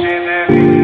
Shit,